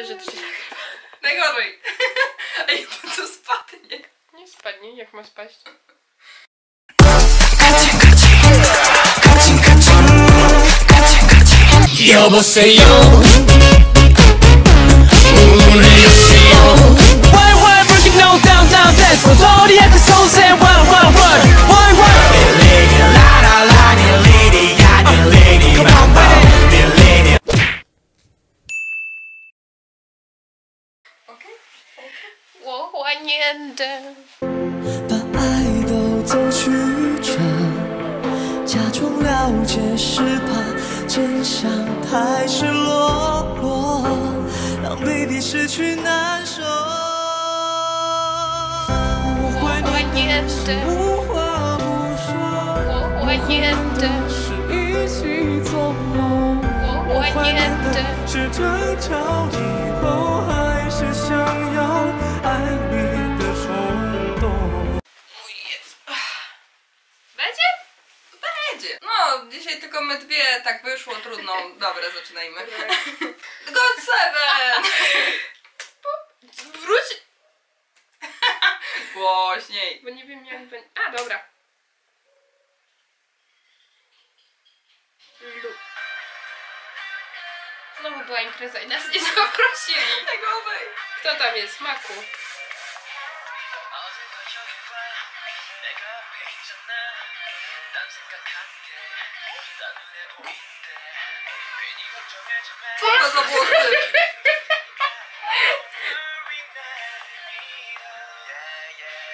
Кажи, ти що. Не говори. А я буду спати, ні? Ні, спать, ні, як ми спати. Yo, bossy, yo. 我怀念的。把爱都走曲折，假装了解是怕真相太赤裸裸，让 baby 失去难受。我怀怀念的，无话不说，我怀念的，是一起做梦。我怀念的。是争吵以后，还是想 Będzie? Będzie. No, dzisiaj tylko my dwie, tak wyszło, trudno. Dobra, zaczynajmy. God Seven! Wróć! Głośniej. Bo nie wiem jak będzie. A, dobra. Lu. Znowu była impreza i nas nie zaprosili. Najgorzej. Kto tam jest? Maku.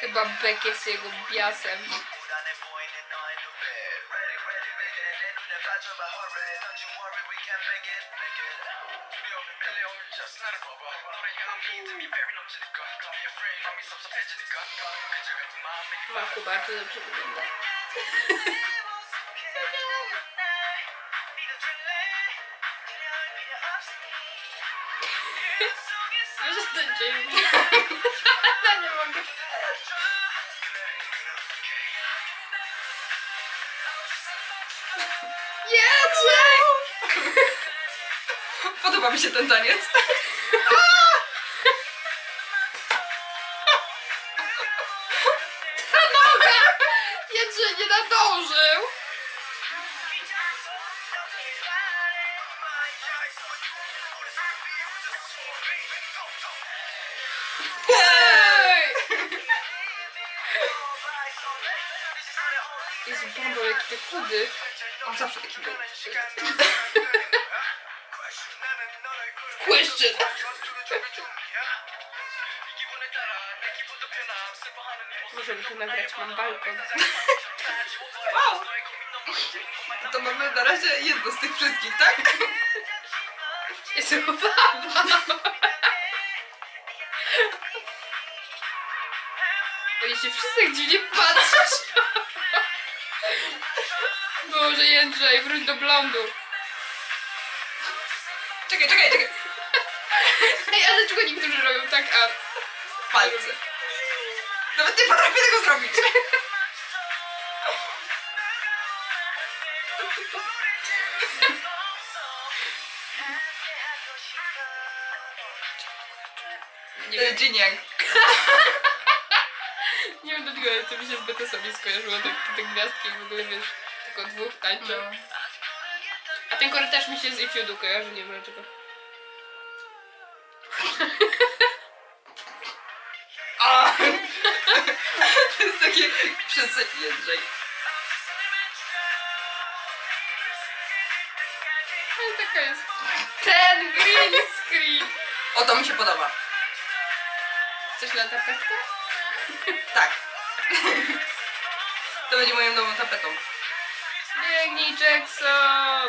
Chyba bek jest jego piasem. Just let it roll, roll, roll, roll, Maku bardzo dobrze wygląda. Może to nie mogę. Jedzie! Podoba mi się ten taniec. Nie nadążył! Ej! Jezu, Bambo, jakie te chudy. On zawsze taki był. Question. Możemy to nagrać, mam balkon. Wow! To mamy na razie jedno z tych wszystkich, tak? Baba! Oj, się wszyscy tak dziwnie patrzysz. Boże, Jędrzej, wróć do blondu. Czekaj, czekaj, czekaj. Ej, ale dlaczego niektórzy robią tak. Palce. Nawet nie potrafię tego zrobić. Nie wiem, Yang. nie wiem dlaczego, ale to mi się z BTS-ami skojarzyło, te, te gwiazdki w ogóle, wiesz, tylko dwóch tańczą. No. A ten korytarz mi się z Ifiudu kojarzy, nie wiem dlaczego. przez Jędrzej. Ale taka jest. Ten green screen! O, to mi się podoba. Coś na tapetkę? Tak. To będzie moją nową tapetą. Biegnij, Jackson!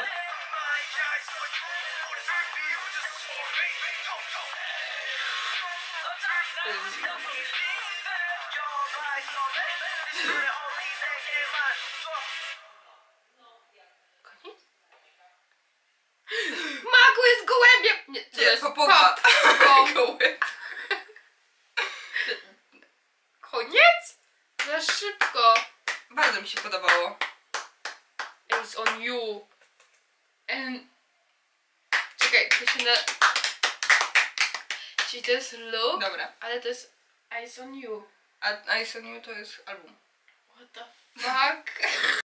Koniec? Maku jest gołębiem! Nie, Nie, jest? popowa. Koniec? Za szybko. Bardzo mi się podobało. It's on you. And... Czekaj, to się na... Czyli to jest Look, Dobra. ale to jest Eyes on You. A I Saw You to jest album. What the fuck?